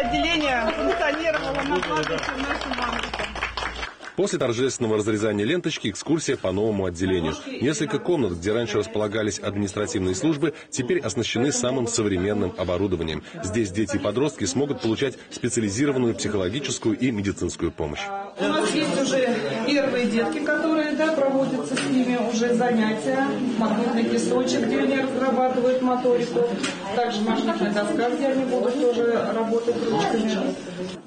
отделение функционировало на кладбище нашим мамочкам. После торжественного разрезания ленточки экскурсия по новому отделению. Несколько комнат, где раньше располагались административные службы, теперь оснащены самым современным оборудованием. Здесь дети и подростки смогут получать специализированную психологическую и медицинскую помощь. У нас есть уже первые детки, которые да, проводятся с ними уже занятия. Магнитный песочек, где они разрабатывают моторику. Также магнитная доска, где они будут тоже работать ручками.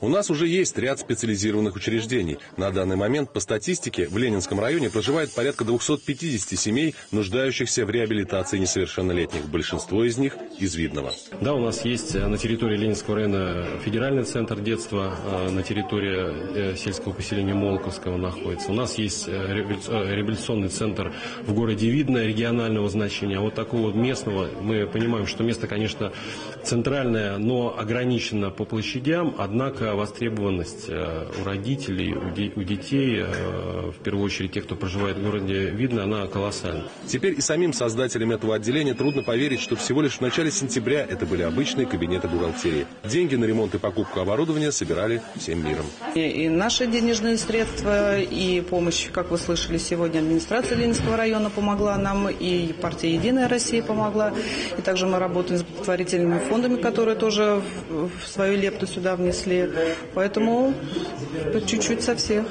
У нас уже есть ряд специализированных учреждений. На данный момент, по статистике, в Ленинском районе проживает порядка 250 семей, нуждающихся в реабилитации несовершеннолетних. Большинство из них из Видного. Да, у нас есть на территории Ленинского района федеральный центр детства, а на территории э, сельского поселения Молковского находится. У нас есть э, реабилитационный центр в городе Видно регионального значения. Вот такого местного, мы понимаем, что место, конечно, центральное, но ограничено по площадям, однако востребованность э, у родителей, у детей, э, в первую очередь тех, кто проживает в городе Видно, она колоссальна. Теперь и самим создателям этого отделения трудно поверить, что всего лишь в начале сентября это были обычные кабинеты бухгалтерии. Деньги на ремонт и покупку оборудования собирали всем миром. И, и наши денежные средства, и помощь, как вы слышали сегодня, администрация Ленинского района помогла нам, и партия «Единая Россия» помогла. И также мы работаем с благотворительными фондами, которые тоже в, свою лепту сюда внесли. Поэтому по чуть-чуть со всех.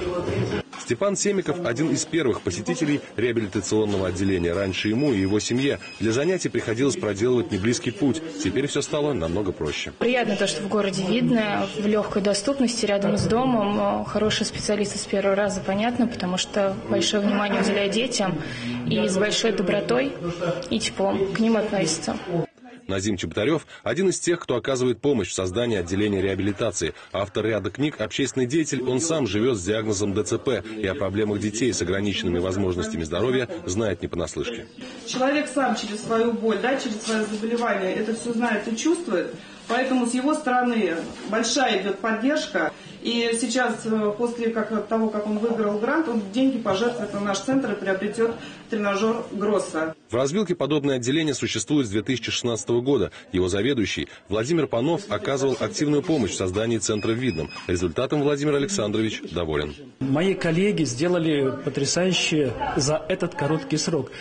Степан Семиков – один из первых посетителей реабилитационного отделения. Раньше ему и его семье для занятий приходилось проделывать неблизкий путь. Теперь все стало намного проще. Приятно то, что в городе видно, в легкой доступности, рядом с домом. Хорошие специалисты с первого раза, понятно, потому что большое внимание уделяют детям и с большой добротой и теплом к ним относятся. Назим Чеботарев – один из тех, кто оказывает помощь в создании отделения реабилитации. Автор ряда книг, общественный деятель, он сам живет с диагнозом ДЦП и о проблемах детей с ограниченными возможностями здоровья знает не понаслышке. Человек сам через свою боль, да, через свое заболевание это все знает и чувствует, поэтому с его стороны большая идет поддержка. И сейчас, э, после как, того, как он выиграл грант, он деньги пожертвует на наш центр и приобретет тренажер Гросса. В развилке подобное отделение существует с 2016 года. Его заведующий Владимир Панов оказывал активную помощь в создании центра в Видном. Результатом Владимир Александрович доволен. Мои коллеги сделали потрясающе за этот короткий срок.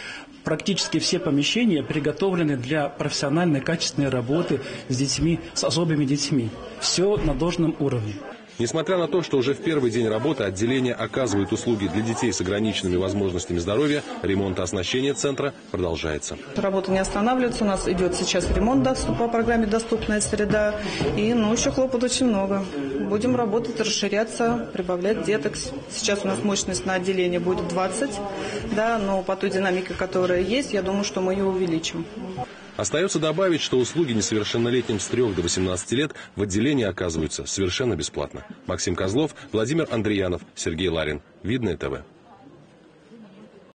Практически все помещения приготовлены для профессиональной качественной работы с детьми, с особыми детьми. Все на должном уровне. Несмотря на то, что уже в первый день работы отделение оказывает услуги для детей с ограниченными возможностями здоровья, ремонт и оснащение центра продолжается. Работа не останавливается. У нас идет сейчас ремонт по программе «Доступная среда». И ну, еще хлопот очень много. Будем работать, расширяться, прибавлять деток. Сейчас у нас мощность на отделение будет 20, да, но по той динамике, которая есть, я думаю, что мы ее увеличим. Остается добавить, что услуги несовершеннолетним с 3 до 18 лет в отделении оказываются совершенно бесплатно. Максим Козлов, Владимир Андреянов, Сергей Ларин. Видное ТВ.